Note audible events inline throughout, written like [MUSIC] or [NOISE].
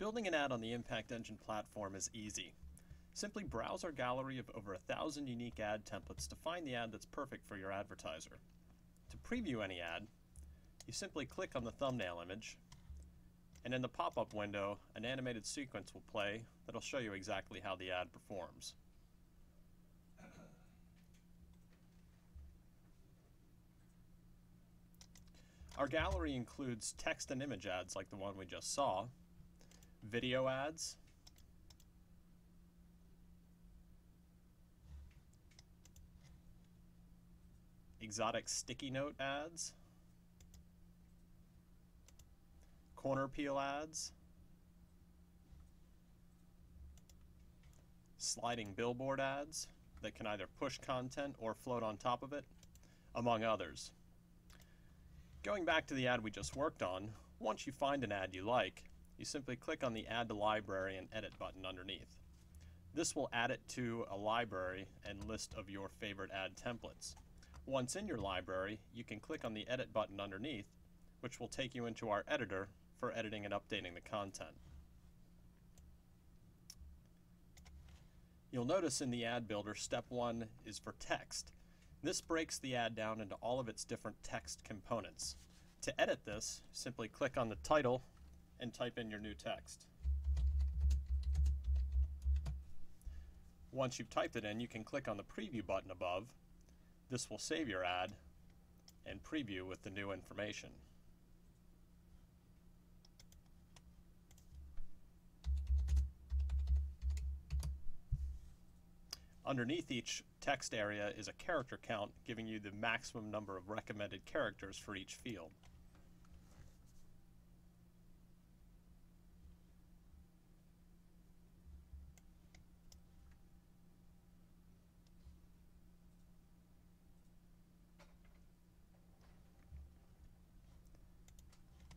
Building an ad on the Impact Engine platform is easy. Simply browse our gallery of over a thousand unique ad templates to find the ad that's perfect for your advertiser. To preview any ad, you simply click on the thumbnail image, and in the pop-up window, an animated sequence will play that'll show you exactly how the ad performs. Our gallery includes text and image ads like the one we just saw, video ads, exotic sticky note ads, corner peel ads, sliding billboard ads that can either push content or float on top of it, among others. Going back to the ad we just worked on, once you find an ad you like, you simply click on the Add to Library and Edit button underneath. This will add it to a library and list of your favorite ad templates. Once in your library, you can click on the Edit button underneath, which will take you into our editor for editing and updating the content. You'll notice in the ad builder, step one is for text. This breaks the ad down into all of its different text components. To edit this, simply click on the title and type in your new text. Once you've typed it in, you can click on the preview button above. This will save your ad and preview with the new information. Underneath each text area is a character count giving you the maximum number of recommended characters for each field.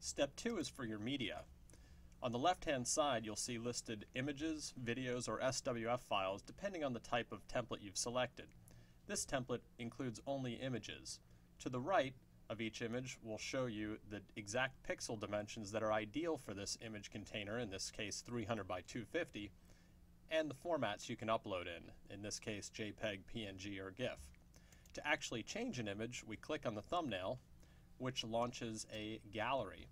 Step two is for your media. On the left-hand side, you'll see listed images, videos, or SWF files depending on the type of template you've selected. This template includes only images. To the right of each image will show you the exact pixel dimensions that are ideal for this image container, in this case 300 by 250, and the formats you can upload in, in this case JPEG, PNG, or GIF. To actually change an image, we click on the thumbnail which launches a gallery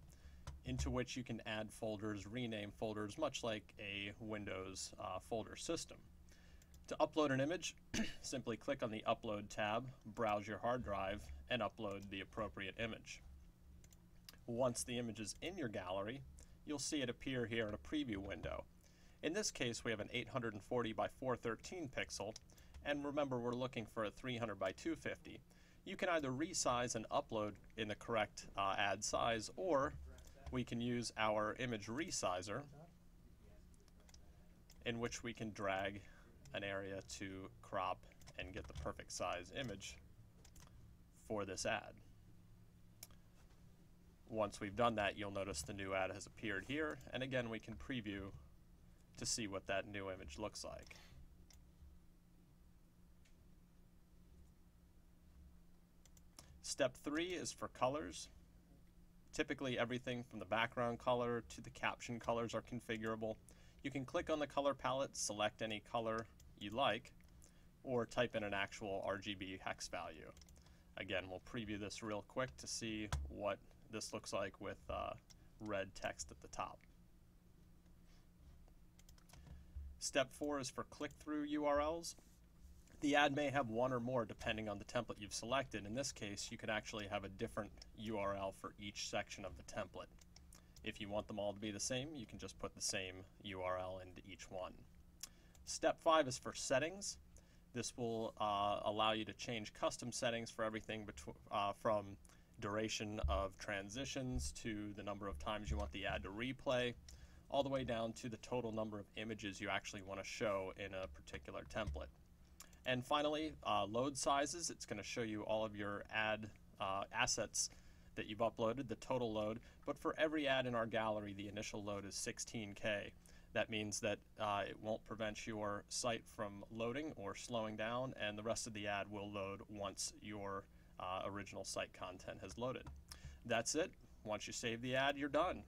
into which you can add folders, rename folders, much like a Windows uh, folder system. To upload an image, [CLEARS THROAT] simply click on the Upload tab, browse your hard drive, and upload the appropriate image. Once the image is in your gallery, you'll see it appear here in a preview window. In this case, we have an 840 by 413 pixel, and remember we're looking for a 300 by 250 you can either resize and upload in the correct uh, ad size, or we can use our image resizer, in which we can drag an area to crop and get the perfect size image for this ad. Once we've done that, you'll notice the new ad has appeared here, and again we can preview to see what that new image looks like. Step three is for colors. Typically everything from the background color to the caption colors are configurable. You can click on the color palette, select any color you like, or type in an actual RGB hex value. Again, we'll preview this real quick to see what this looks like with uh, red text at the top. Step four is for click-through URLs. The ad may have one or more depending on the template you've selected. In this case, you can actually have a different URL for each section of the template. If you want them all to be the same, you can just put the same URL into each one. Step five is for settings. This will uh, allow you to change custom settings for everything uh, from duration of transitions to the number of times you want the ad to replay, all the way down to the total number of images you actually want to show in a particular template. And finally, uh, load sizes. It's going to show you all of your ad uh, assets that you've uploaded, the total load. But for every ad in our gallery, the initial load is 16K. That means that uh, it won't prevent your site from loading or slowing down, and the rest of the ad will load once your uh, original site content has loaded. That's it. Once you save the ad, you're done.